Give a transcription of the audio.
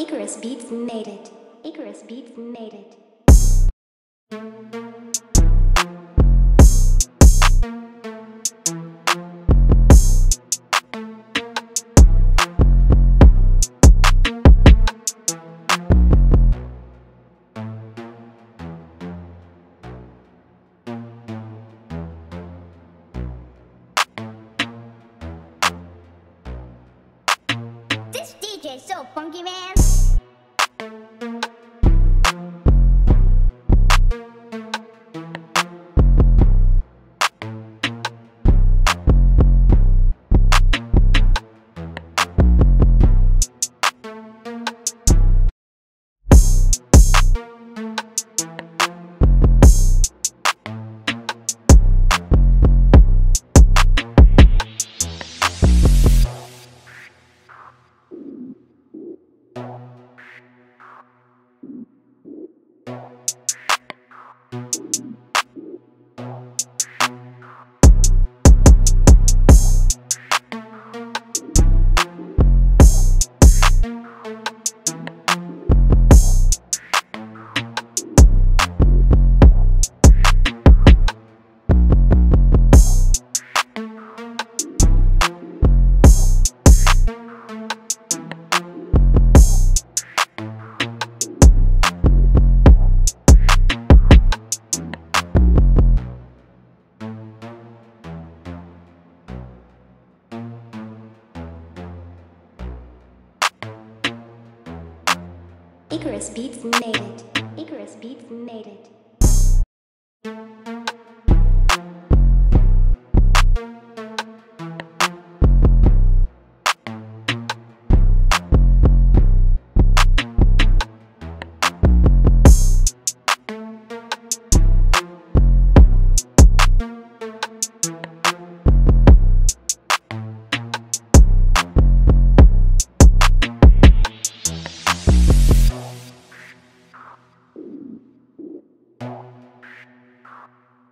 Icarus Beats made it. Icarus Beats made it. So funky, man. Icarus Beats made it. Icarus Beats made it.